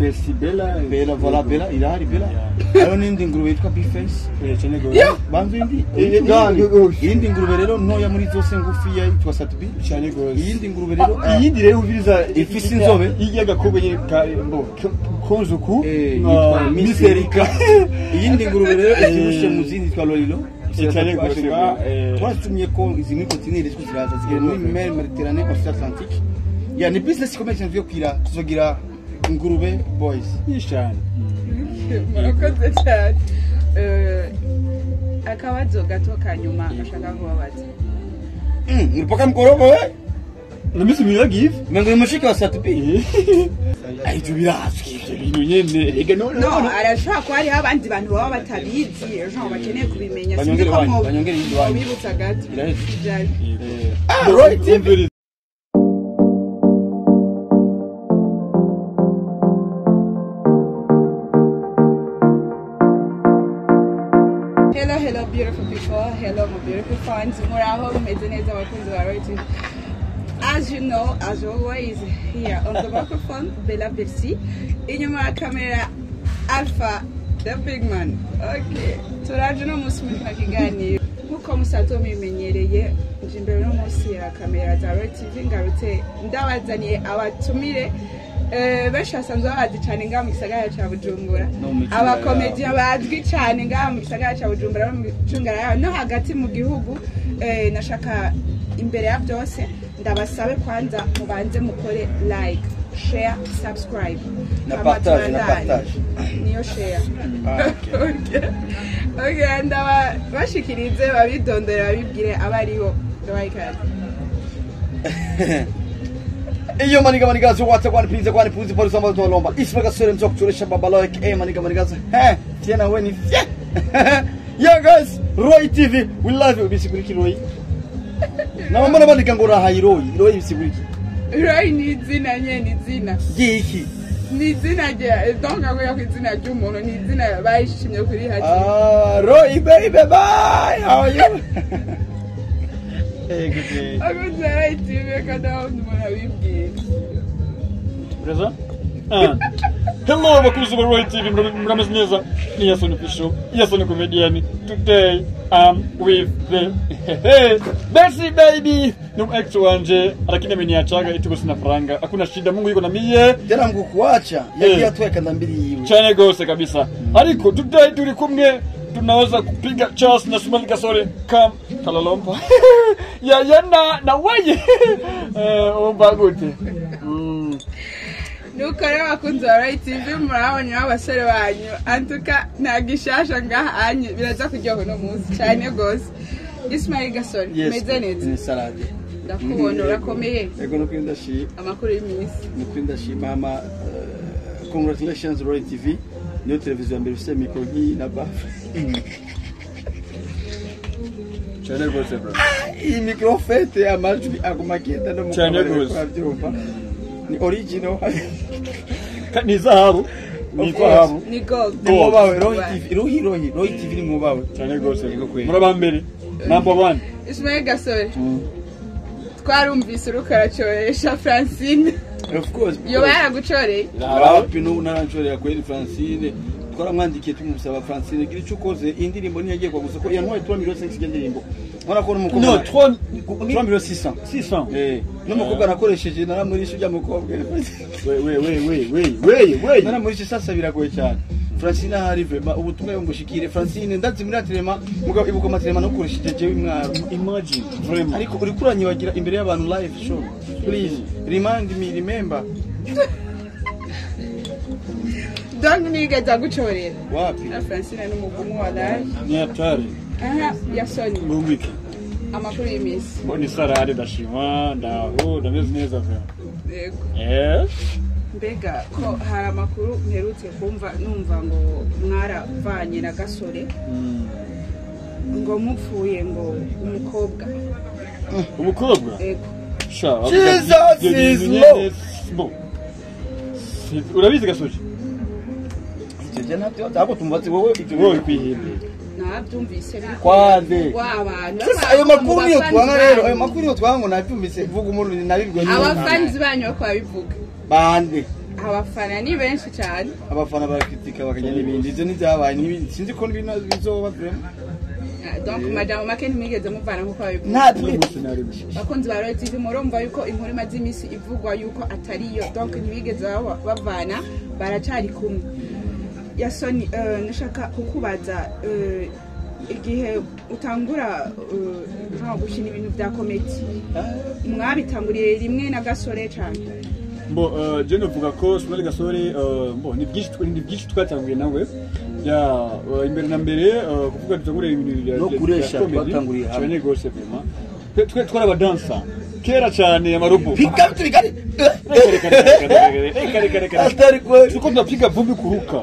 Besi Bella bela vola bela irahari bela. Hariho n'indi ngurube yitwa bifesi eh banza Eh, eh, iyindi ngurube rero ntoya muri zose ngufiya yitwa satibi iyindi ngurube rero iyindi rero ubiriza Ifise inzobe. ijya gakobwa nyine ka mbo konjuku Eh, yitwa Miss Erika. iyindi ngurube rero Eh. ibyibushe mu zindi yitwa eh. twasumye ko izi muri kontineri ziko ziraza zigera muri mer mediterane ocean atlantique ya ni business ikomeye cyane tuzogira ngurube boys. Ishani. Murakoze cyane eh, akabazo gato ka nyuma ashaka mm. kubabaza mpaka mm, mukorobowe eh? namisi mwibagive mengo nimushike wa satubi ibyo birazwi ibyo bintu nyene. Ega none no arashobora kuba hariho abandi bantu baba batabizi ejo ntabwo bakeneye kubimenya sibiko mwobibutsa gato irahetse know, as always, here on the microphone, Bella Percy. Inyuma ya kamera, Alpha, the big man. Okay. Turaje no munsi muri kino kiganiro. Nkuko musanzwe mubimenyereye, nje imbere no munsi ya kamera Roy TV ngarutse ndabazaniye abatumire Eh, benshi basanzwe babazi cyane ngaha mu gisagara cya bujumbura abakomediya bazwi cyane ngaha mu gisagara cya bujumbura no mu micungararo yaho no hagati mu gihugu eh, nashaka imbere ya byose ndabasabe kwanza mubanze mukore like share subscribe. Na partage, na partage. niyo share. Ah, okay. Ndaba bashikirize babidondore babibwire abaribo ndabaha ikaze. Iyo maniga manigazi wata kwani pinze kwani puzi polisi ambazo tuwalomba isma kasore mzoku turesha babalo like eh maniga manigazi he tena weni fye yeah guys Roy TV we love you. Bisiguriki Roy. nabo nabandika ngo raha iroyi iroyi bisigura iki iroyi ni izina nye ni izina ryiki ni izina rya donc akwiriye ku izina ry'umuntu ni izina bayishimye kuri haki ah, royi baby bye how are you Hey, good day. I'm good day, TV. I can't help you when I leave. Brother? Hello, bakuzi ba Royal TV, mrameze neza. Ni Yason Official, Yason Comedian. Today, I'm with the Bessie baby. Ni ex wanje, lakini ameniachaga eti sina faranga. Hakuna shida, Mungu yuko na mie. tena ngukuacha yagiye atweka ndambiri yiwe chane gose kabisa. Ariko today turi kumwe tunaweza kupiga Charles na Sumali Kasore kam Kalalompa ya yana na waye. Eh, omba gute. Mm. Nuko rero abakunzi ba Roy TV murabona abasore banyu. Antuka nta gishasha ngaha anyu biraza kuryoha uno munsi cyane rwose. Ismail Gasore meze neza. ni salade. Ndakubona urakomeye. Ego no kwindashima amakuru y'iminsi. Nukuri ndashima hama uh, congratulations Roy TV niyo televiziyo ya mbere ifite mikoro nk'iyi na bafu Cyane gose bro. iyi mikoro fete amajwi aguma agenda no mu kabari rwose. Ni original ni zahabu. Ni zahabu. ni gold. Ni mubawe Roy Roy Roy TV ni mubawe cyane rwose Yego kweli. muraba mbere number one. Ismail Gasore twarumvise uriko aracoresha Francine. Of course yoba yaragucoreye. Wapi no naranshorera kweli Francine? Twaramwandikiye tumusaba Francine gira icyo ukoze iyi ndirimbo ntiyagiye kwa gusa ko yantwaye 3 millions 5 ndirimbo ubona ko n'umukobwa no 3 3 millions 600 600 Eh, n'umukobwa nakoresheje naramurisha ujya mukobwa we we we we we we we naramurisha sasa biragoye cyane. Francine ahari vrema ubutumwa bumushikire francine ndazi muri atirema mugabo ibuka amatirema nakoresheje jewe imwaro imagine vraiment. Ariko uri kuranyibagira imbere y'abantu live show. Please remind me remember. Donc nigeze agucorera wapi na Francine n'umugumu wa live ni hatari aha yasoni ngumike amakuru y'iminsi mbona isarari ndashima ndaho ndameze neza vraiment yego eh mbega ko hari amakuru mperutse kumva numva ngo mwaravanye na gasore Mm. ngo mupfuye ngo umukobwa umukobwa Jesus is Si- urabizi gasoje gihe ntabyo ntabwo tumubatse wowe ibyo wowe bintu kwihimbira nabyumvise Sasa ayo makuru niyo twanga rero ayo makuru niyo twanga ngo nabyumvise vuga umuntu nabibwiwe abafanzi banyu bako babivuga bande. Abafana ni benshi cyane. Abafana barakritika bakajya n'ibindi. Ivyo n'ivyabaye n'ibindi sinzi ko n'ibintu bizoba vraiment Ah, donc madamu make ntimwigeze muvana nk'uko babivuga nta abakunzi ba royal tv murumva yuko inkuru imaze iminsi ivugwa yuko atariyo donc ntibigeze bavana baracari kumwe. Yasoni eh, nashaka kukubaza eh, igihe utangura nko gukina ibintu bya komedi mwabitanguriye rimwe na gasore cyane. Bo, uh, je novuga ko Sonali Gasore uh, bo ni byinshi twe- ni byinshi twatanguye nawe. Ya uh, imbere na mbere uh, kuvuga dutangure ibintu bya No bya- kuresha bya comedy, twatanguriye hamwe. cyane gose vraiment Twe- twe twari abadansa. Kera cyane amarobo pika vitu vikali Reka, reka, reka, reka, reka, reka, reka. hatari kweli tulikuwa tunapiga vumbi kuruka.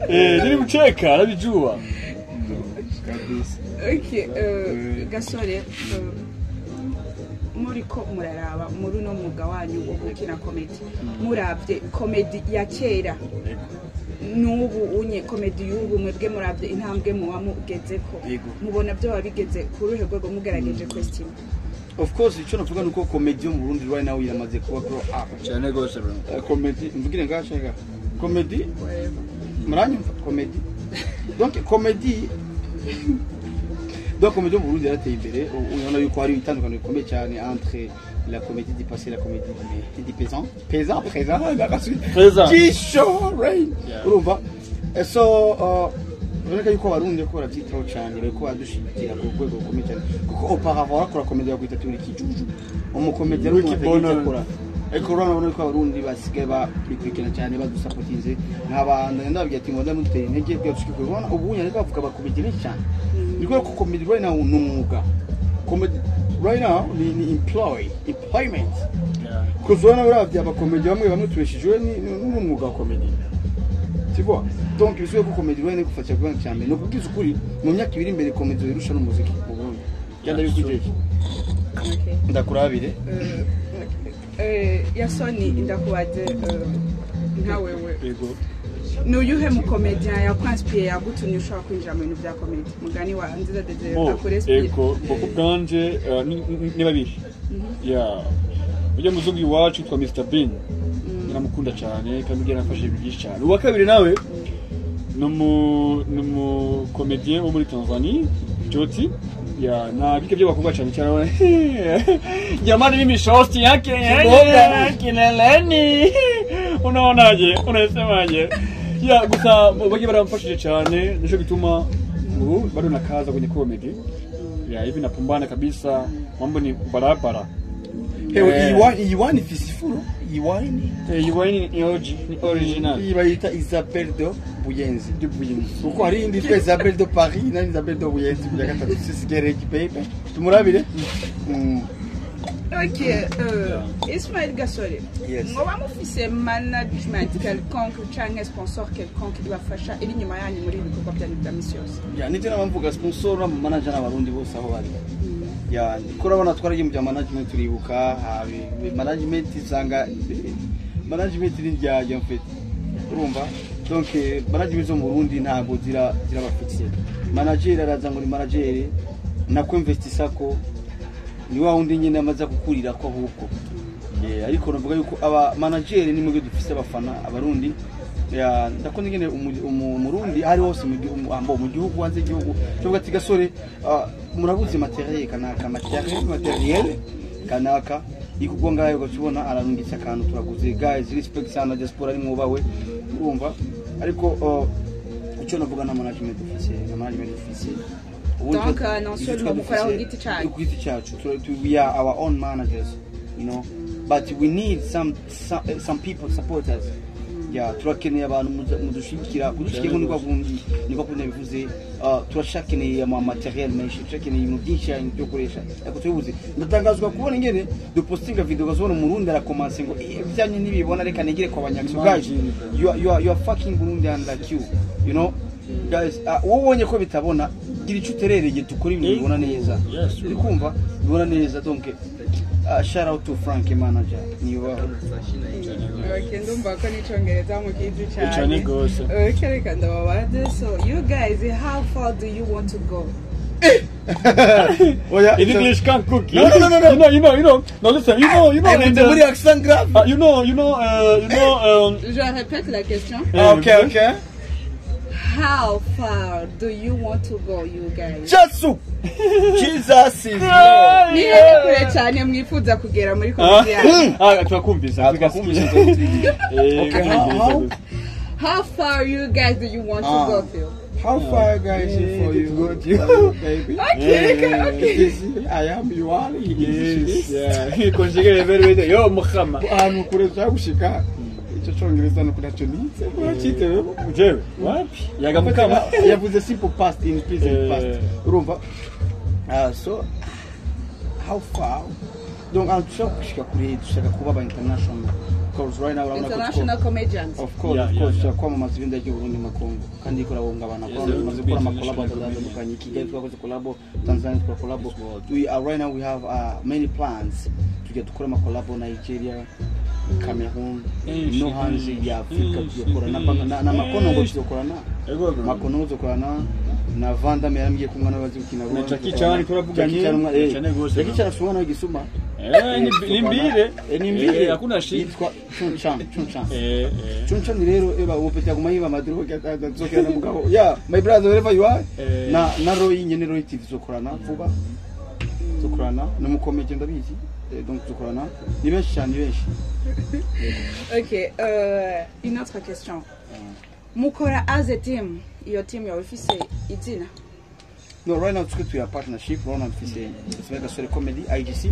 naramutweze Eh, mcheka arabijua Okay, eh, gasore eh, muriko muraraba muri uno mwuga wanyu wo gukina komedi murabye komedi ya kera. N'ubu unye komedi y'ubu mwebwe murabye intambwe muba mugezeko. Yego. mubona byo biba bigeze ku ruhe rwego mugerageje question? Of course ico navuga nuko comedy yo mu Burundi right now iramaze kuba grow up. Cyane rwose comedy mvugire ngaho comedy? Muranyumva comedy. Donc comedy donc comedy yo mu Burundi yarateye imbere ubona yuko hari itandukaniro rikomeye cyane entre la comédie du passé et la comédie du- du présent? Présent présent. Gisho urumva Eh, so uh, urabona yuko abarundi ko barabyitaho cyane bariko badushigikira ku rwego rukomeye cyane kuko komedi turi umukomedi umuntu. Akora ariko urabona ko abarundi basigaye babikurikirana cyane badusapotinze nk'abantu ndababwira ati ngombwa muteye intege bwa dushike kubona ubu nyine bavuga bakomedi benshi cyane. Ni kubera ko komedi right now ni umwuga. Komedi right now ni ni employ employment. Kuko urabona uravye abakomedi bamwe bamwe tubeshejwe ni- ni- n'umwuga wa komedi tu vois? Donc bisubiye ko komedi rero gufasha kuba cyane. No kubwiza ukuri mu myaka ibiri imbere komedi irusha n'umuziki mu Burundi cyanda bikujeje Okay. ndakurabire. Eh, eh, yasoni ndakubaze eh, nka wewe yego ni uyuhe mukomediya yakwansipiye yagutumye ushobora kwinjira mu bintu bya komedi mugani wa nziza desire Oh, akuresipiye ego. Boko bwanje eh, ni- ni- ni babiri ya. Ujya muzungu iwacu yitwa Mr Bean. Naramukunda cyane kandi ugiye nafashe byinshi cyane uwa kabiri nawe umu- ni umukomediye wo muri Tanzania Joti ya na vike vy'abakobwa cyane cyane wana. Jamani mimi shosti yake Kiboga. kineleni. Unaonaje? Unasemaje? Ya gusa bagiye baramfashije cyane nico gituma ubu bado nakaza kwenye comedy. Ya hivi napambana kabisa mambo ni barabara. Hewe Eh. iyi wine ifise ifuro iyi wine Eh, iyi wine ni original. Iyi bayita Isabelle de Buyenzi de Buyenzi. kuko hari indi yitwa Isabelle de Paris na Isabelle de Buyenzi kuja gatatu sisigere kipepe tumurabire Mm. ok eh, ismail gasore Yes. mwoba mufise management quelconque canke sponsor quelconque ibafasha iri inyuma yanyu muri ibi bikorwa byanyu bya misi yose ya nivyo nabamvuga sponsor na manager n'abarundi bose aho bari ya ko urabona twaragiye mu bya management turibuka management usanga management ni ryayo mfite urumva management zo mu Burundi ntabwo zira zirabafitiye. Manager araza ngo ni manager nako investisa ko ni wa wundi nyine amaze gukurira ko ahubwo. Eh, ariko navuga yuko aba manager ni mwebwe dufise abafana abarundi. Ndakunda umu- umurundi ari hose mu gihugu hanze y'igihugu. Tuvuga ati gasore ah, murabuze materiel kanaka materiel kanaka ikubwo ngayo ugacubona ararungitse akantu turaguze. Guys respect sana diaspora ari mwubawe urumva ariko icyo navuga na management na management dufise Donc, uh, non seulement mukora ku giti canyu. ku giti cyacu. Tu- tu- we are our own managers you know. But we need some some, some people support us turakeneye abantu mudushyigikira kudushyigikira kundi niko kundi bivuze Ah, turashakeneye ama materiel menshi turakeneye ibintu byinshi byo gukoresha. Ariko tubibuze ndatangazwa kubona ingene dupostinga video gazobona umurundi arakomanse ngo "Eh, ibyanyu ntibibona reka negere kwa banyagiso guys you are, fucking Burundian like you you know? Guys ah, wowe ubonye ko bitabona gira icyo uterereye dukore ibintu bibona neza. Uri kumva bibona neza donc uh, shout out to Frank manager. Niba Okay, ndumva ko n'icyongereza mukizi cyane. Cyane Okay, reka ndababaze so you guys how far do you want to go? Oya in English can't cook. No, no, no, no, no. you know you know you know. No listen you know you know in the, accent grave uh, you know you know uh, you know um, je répète la question. Okay okay how far do you want to go you guys? Jesu! Jesus is Lord. Ni hehe kure cyane mwifuza kugera muri komedi yanyu ah turakumvisa twakumvise Eh, Okay, how- how? how far you guys do you want to Ah. go Phil? How far guys is for you? go to you, baby. okay okay okay. This is- I am you are. yes yeah. Konjegere very very yo mukhama ahantu kure ushaka gushika icyo cyongereza ni ukunacyo ni uracitewe jewe wapi? Yaga mukama yavuze simple past in present Eh. past. Urumva Ah, so how far? Donc ahantu dushaka gushika kure dushaka kuba aba international. Because right now international comedians. Of course Yeah, of course. yeah. dushaka kwamamaza ibendera ry'uburundi mu makungu kandi kuko it tumaze gukora amakolabo international atandukanye kigali twakoze kolabo tanzania tukora kolabo we are right now we have uh, many plans tujya dukora amakolabo nigeria Cameroon no hanze ya Afrika tuyokorana na, na Makonongo tuyokorana Makonongo tuyokorana na Vandame yarambwiye ko umwana bazi gukina Rwanda Jackie Chan turavuganye eh. Jackie Chan asoma nawe gisuma ni mbire. Eh, ni eh, mbire. hakuna shida. Itwa chunchan chunchan eh chunchan rero eba upeta kuma yiba maduro kazokera na mugabo ya my brother wherever you are. Na na royi nyene royi tv vuba zokorana numukomeje ndabizi donc zokorana ni benshi cyane ni benshi ok euh, une autre question. Mukora as a team. Iyo team yawe ifise izina No, right now twe tuya partnership. Urabona mfise Ismail Gasore Comedy IGC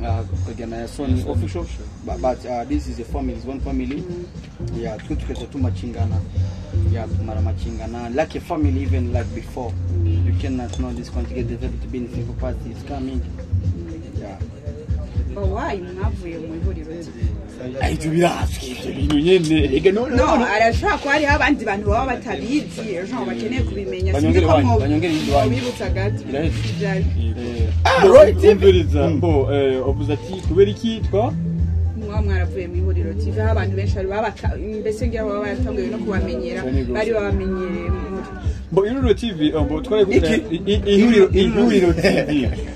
uh, ya Sony official. But, but uh, this is a family is one family. Yeah twe tukajya tumachingana yeah tumara machingana. Like a family even like before. You cannot know this to get developed to be in single party it's coming Why mwavuye mu ihuriro TV? ibyo birazwi. Ibyo bintu nyene. Ega no no arashobora kuba hariho abandi bantu baba batabizi. Ejo bakeneye kubimenya. Banyongere wanyu, banyongere ibindi wanyu. bibutsa gato. Ah, umviriza mbo eh obuza ati kubera iki twa muba mwaravuye mu ihuriro TV aho abantu benshi bari babata mbese ngira baba baratanguye no kubamenyera. Bari babamenyereye mbo ihuriro twari Iki? ihuriro tv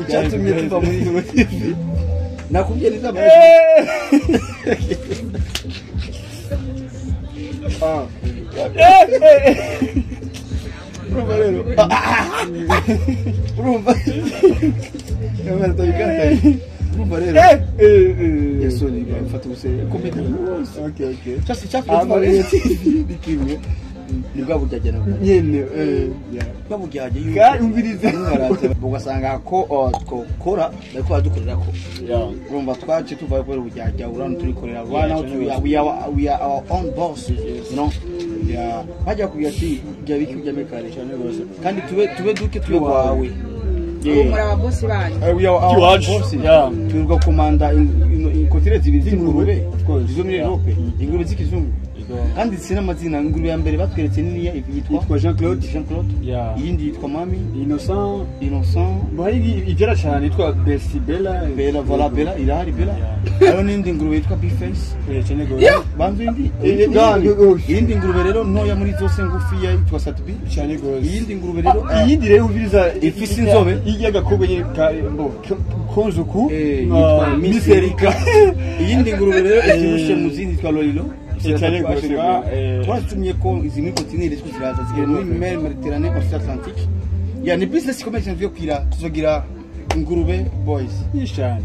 icyatumye tuva muri iyo tivi nakubwiye ni urumva rero urumva urumva rero yasoni bafata ubusere komedi wose cyose cyafatwa ni kimwe ni bwa buryagena Nyene, eh, yeah. bwa buryage yuko Kandi umvirize. ugasanga ko uh, twokora bariko baradukorera ko urumva twace tuvayo kubera uburyarya urabona turikorera now we are, our own boss you know yeah bajya kubwira ati jya biki ujya mekare kandi tube tube duke tube wawe ubu muri banyu Uh, Iwacu, bosses yeah. twirirwa komanda inkotere zibiri z'ingurube Of course. zo muri Yeah. Europe ingurube z'ikizungu Yego. handitse n'amazina ingurube ya mbere batweretse niniya yitwa Yitwa Jean Claude. Jean Claude iyindi yitwa mami. Innocent. Innocent. Hari ibyara cyane yitwa Bessie Bella. Bela vola bela irahari bela hariho n'indi ngurube yitwa face. Eh, banza indi? Eh, eh, eh, iyindi ngurube rero ntoya muri zose ngufiya yitwa gose iyindi ngurube rero Ah, iyindi rero ubiriza Ifise inzobe. konzuku Eh, yitwa Miss Erika. Iyindi ngurube rero ibyibushe mu zindi yitwa lolilo. Cyane gose, eh. twaratumye ko izi muri kontineri ziko ziraza zigera muri mer mediterane ocean atlantique ya ni business ikomeye cyane yo kwira tuzogira ingurube boys. Nyinshi cyane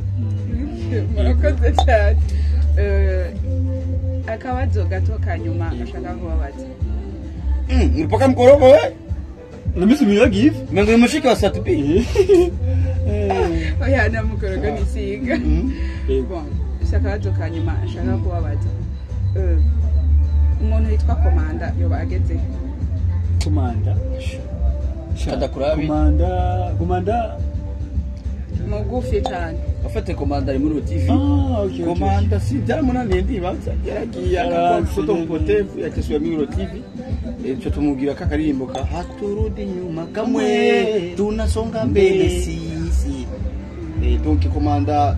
murakoze cyane akabazo gato ka nyuma ashaka kubabaza mpaka mkorogo we na misi mwiza give mengo ni mushiki wa satubi oya namukorogo nisiga. Bon, si akabazo ka nyuma ashaka kubabaza umuntu witwa komanda yoba ageze komanda Kadakurabi. komanda komanda? Mugufi cyane afate komanda ari muri tv ah komanda si byaramunaniye ndibaza yaragiye Yaranze ifoto nyene. mpotevu yakisuye muri ro tv icyo tumubwira ko akaririmbo ka haturudi nyuma kamwe tunasonga mbele sisi Eh, donc komanda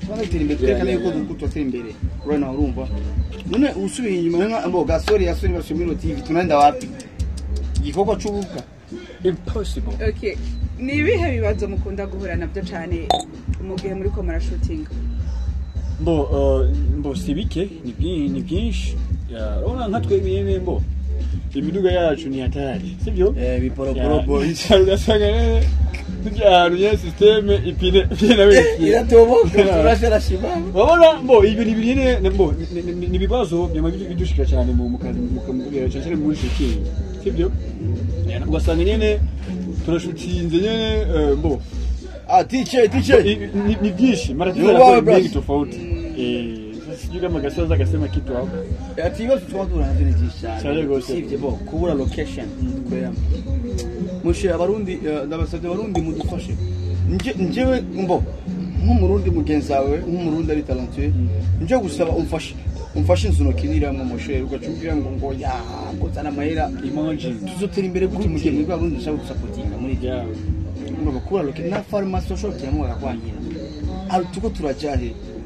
tubona gutera imbere twerekana yuko duko turatera imbere right now urumva none usubiye inyuma nka mbo gasore yasore basubira muri TV tunaenda wapi igikorwa cy'ububwa impossible. Okay. ni ibihe bibazo mukunda guhura na byo cyane mu gihe muri ko marashutinga Mbo, uh, mbo si bike, ni byinshi, ni byinshi. Urabona nka twebwe mbo. imiduga yacu ni hatari sivyo eh biporoborobo ugasanga rero tujya ahantu nyine sisiteme ipine wese. Iratoboka wabona mbo ni mbo ni ibibazo cyane mu kazi mu kamubwira cyane muri ugasanga nyine turashutinze nyine eh, mbo. Ah ni byinshi mara tofauti. Eh. Sasa sijui kama gasoza akasema kitu hapo ati ibibazo tuba duhura navyo ni byinshi Cyane. Usibye bo kubura location. Dukoreramo mushe abarundi eh, ndabasabye abarundi mudufashe. Nje njewe mbo nk'umurundi mugenzi wawe nk'umurundi ari talentueux nje gusaba umfashe umfashe inzu nokiniramo mushe ugacubwira ngo ngo ya ngo zana amahera. Tuzotera imbere gute mu gihe mwebwe abarundi dushaka gusapotinga muri ibyo. Urumva kubura location. Na farumasi ushobokiramo bakakwanyira ari tuko turajahe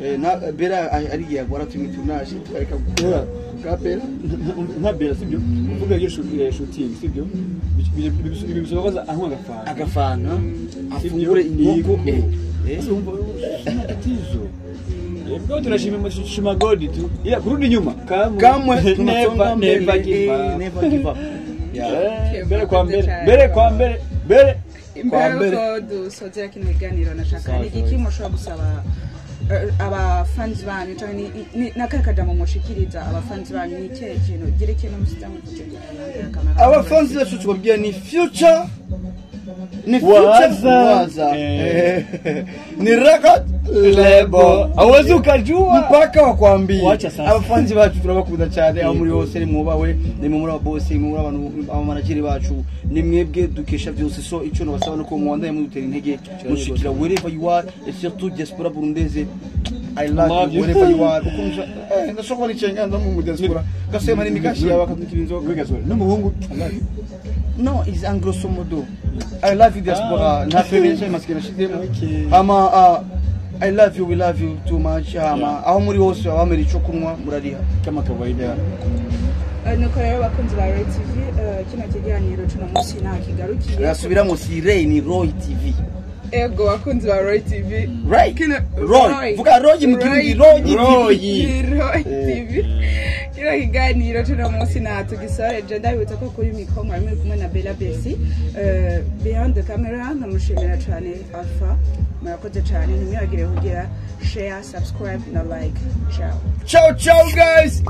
Eh, na eh, bera eh, arigiye agora tumwe tunaje twareka gukora ka bera nka bera sibyo uvuga iyo shooting sibyo bisaba kwaza aho agafana agafana afungure inkoko eh tizo Mbona tunashima mshima godi tu. Ila kurudi nyuma. Kamwe tunasonga mbele. Never give up. Yeah. Mbele kwa mbele. Mbele kwa mbele. Mbele kwa mbele. Mbele kwa mbele. Mbele kwa mbele ni- banyu kajambo mushikiriza abafanzi banyu ni ikihe kintu gira ikintu muvuze abafanzi bacu tubabwira ni future ni Waza. Eh. Ni record label. Hauwezi ukajua. mpaka wakwambia abafanzi bacu turabakunda cyane aho muri hose ni mubawe ni muri ababosi ni muri abantu abamanageri bacu. Ni mwebwe dukesha byose so icyo nabasaba nuko muwandaye mudutera intege mushikira wherever you are et surtout diaspora burundaise. I love, Love you you. wherever you are ukunja eh ndashobora mu diaspora gasema ni mikashi yawe akadukira inzoga Wigasore. N'umuhungu. I love you. no is anglo somodo I love you diaspora Ah. nta feminine maskina shidemo Okay. ama uh, I love you we love you too much ama aho muri hose abamera ico kunwa murariha Kama kawaida. Eh, nuko rero bakunzi ba Roy TV eh, kino kiganiro cuno munsi nta kigarukiye yasubiramo si Ray ni Roy TV ego bakunzi ba Roy TV Ray Kino- Roy. Vuga Roy mu kirundi Roy TV Roy TV kino kiganiro cuno munsi nta tugisoreje ndabibutsa ko kuri mikro mwari muri kumwe na Bella Bessi Eh, behind the camera nkamushimira cyane Alpha. Murakoze cyane ntimwibagire kugira share subscribe na like. Ciao. Ciao ciao guys.